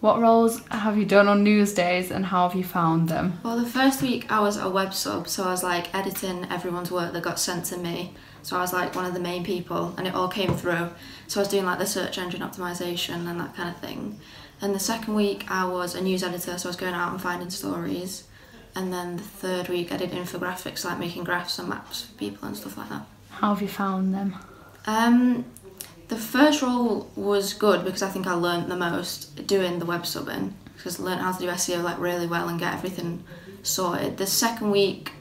What roles have you done on Newsdays and how have you found them? Well, the first week I was a web sub, so I was like editing everyone's work that got sent to me. So I was like one of the main people, and it all came through. So I was doing like the search engine optimization and that kind of thing. And the second week I was a news editor, so I was going out and finding stories. And then the third week I did infographics, like making graphs and maps for people and stuff like that. How have you found them? Um, the first role was good because I think I learnt the most doing the web subbing because I learned how to do SEO like really well and get everything sorted. The second week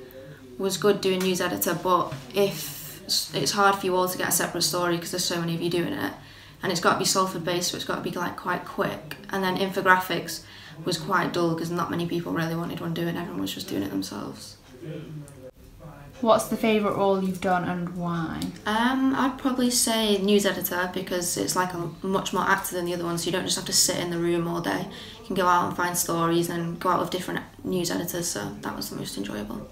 was good doing news editor, but if it's hard for you all to get a separate story because there's so many of you doing it, and it's got to be Salford based, so it's got to be like quite quick. And then infographics was quite dull because not many people really wanted one doing. Everyone was just doing it themselves. What's the favourite role you've done and why? Um, I'd probably say news editor because it's like a much more active than the other ones. so you don't just have to sit in the room all day. You can go out and find stories and go out with different news editors, so that was the most enjoyable.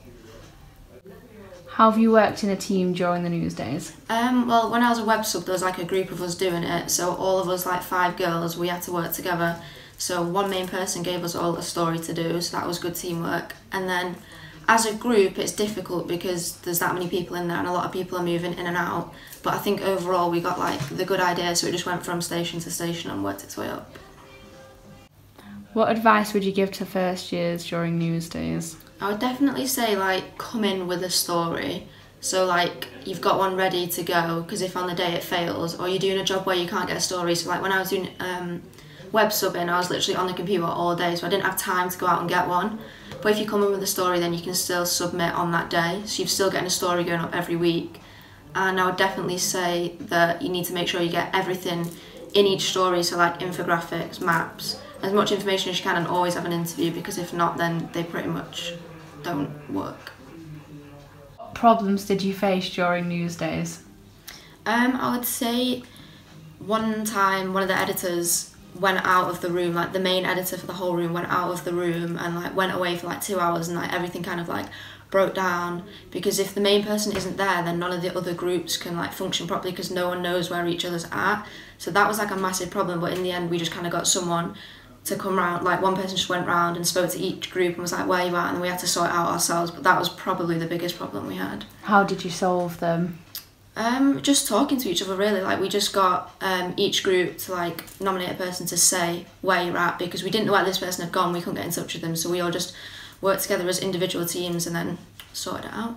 How have you worked in a team during the news days? Um, well, when I was a web sub, there was like a group of us doing it, so all of us, like five girls, we had to work together. So one main person gave us all a story to do, so that was good teamwork. And then as a group, it's difficult because there's that many people in there and a lot of people are moving in and out. But I think overall we got like the good idea, so it just went from station to station and worked its way up. What advice would you give to first years during news days? I would definitely say like come in with a story. So like you've got one ready to go because if on the day it fails or you're doing a job where you can't get a story. So like when I was doing um, web subbing, I was literally on the computer all day, so I didn't have time to go out and get one. But if you come in with a story, then you can still submit on that day. So you're still getting a story going up every week. And I would definitely say that you need to make sure you get everything in each story, so like infographics, maps, as much information as you can, and always have an interview because if not, then they pretty much don't work. What problems did you face during news days? Um, I would say one time one of the editors went out of the room like the main editor for the whole room went out of the room and like went away for like two hours and like everything kind of like broke down. Because if the main person isn't there then none of the other groups can like function properly because no one knows where each other's at. So that was like a massive problem but in the end we just kind of got someone to come round like one person just went round and spoke to each group and was like where you at? And we had to sort it out ourselves but that was probably the biggest problem we had. How did you solve them um, just talking to each other really. Like we just got um, each group to like nominate a person to say where you're at because we didn't know where this person had gone. We couldn't get in touch with them, so we all just worked together as individual teams and then sorted it out.